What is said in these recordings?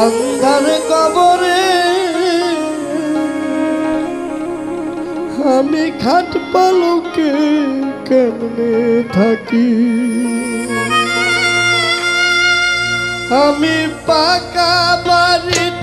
অন্ধার কবরে। আমি খাট পালকে কেমনে থাকি? আমি পাকা বাড়িতে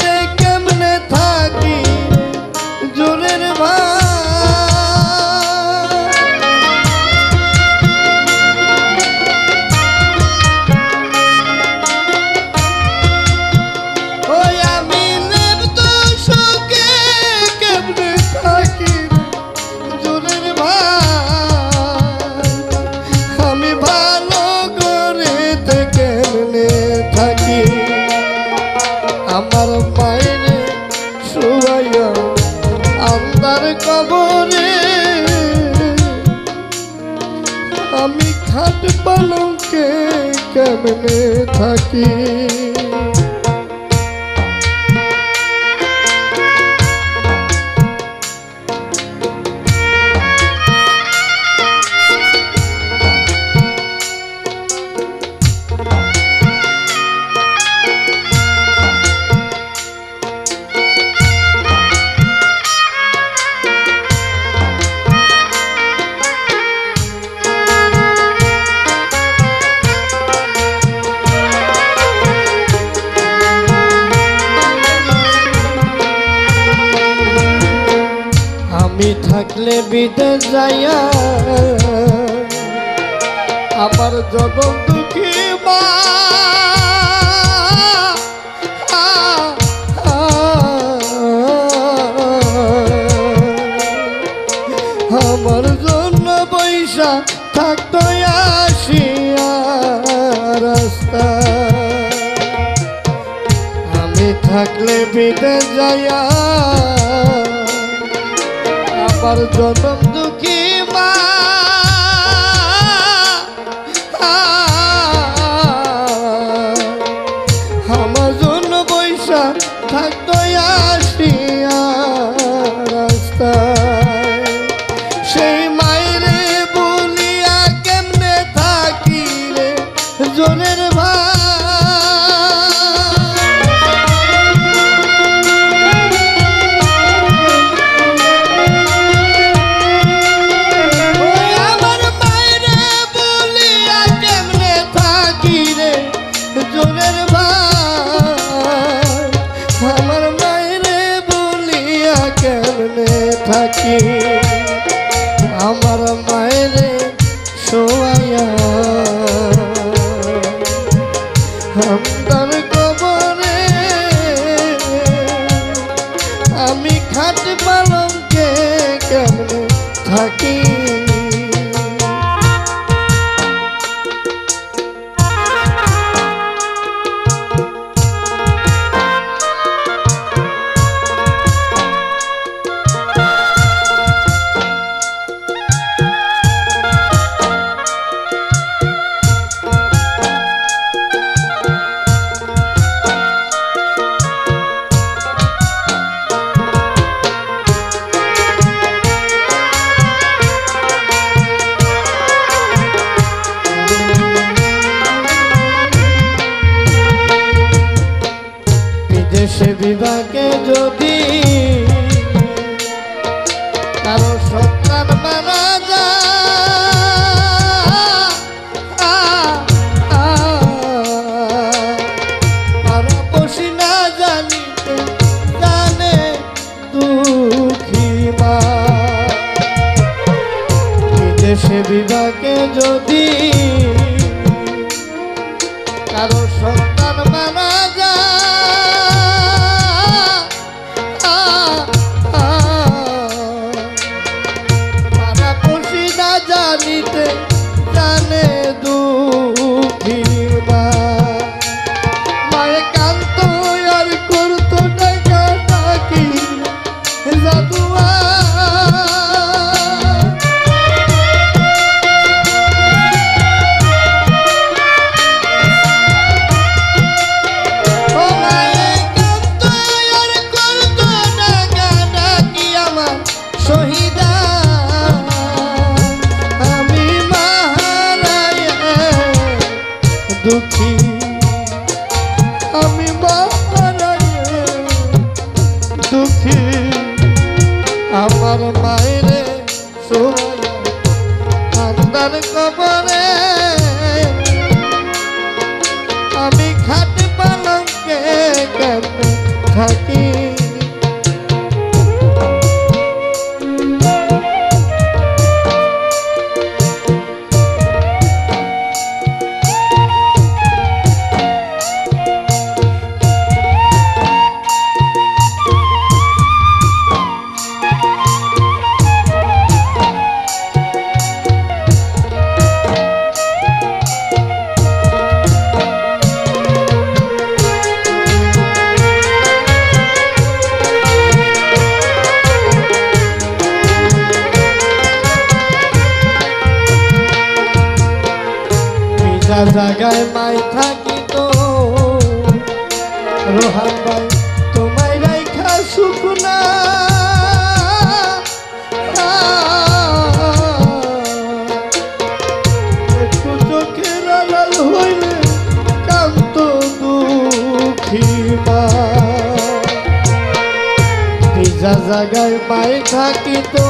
আমি খাট পালঙ্কে কেমনে থাকি? তুমি থাকলে বিদে যাইয়া আমার জগৎ দুঃখী মা। আমার জন্য পয়সা থাকতো আসিয়া রাস্তা। আমি থাকলে বিদে যাইয়া var canımda তোর কবরে। আমি থাকি? কারণ আমার মায়েরে সোয়া কবরে। আমি খাট পালঙ্কে কেমনে থাকি জায়গায় মাই থাকি তো। রোহান ভাই, তোমায় রাইখা শুকনা। একটু চোখের আড়াল হইলে কান্ত দুঃখী মা। জায়গায় মাই থাকি তো।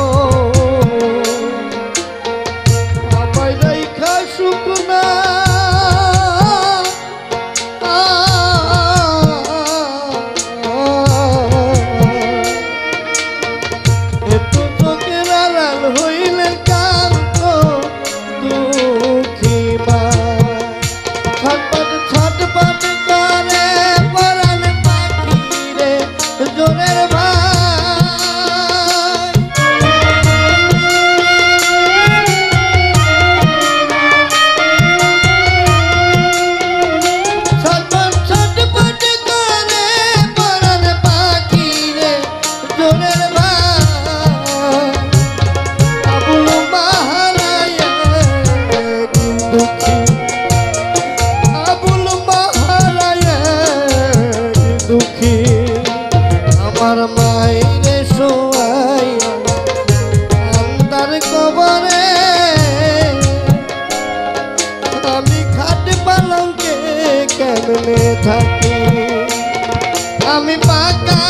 কেমনে থাকি। আমি পাকা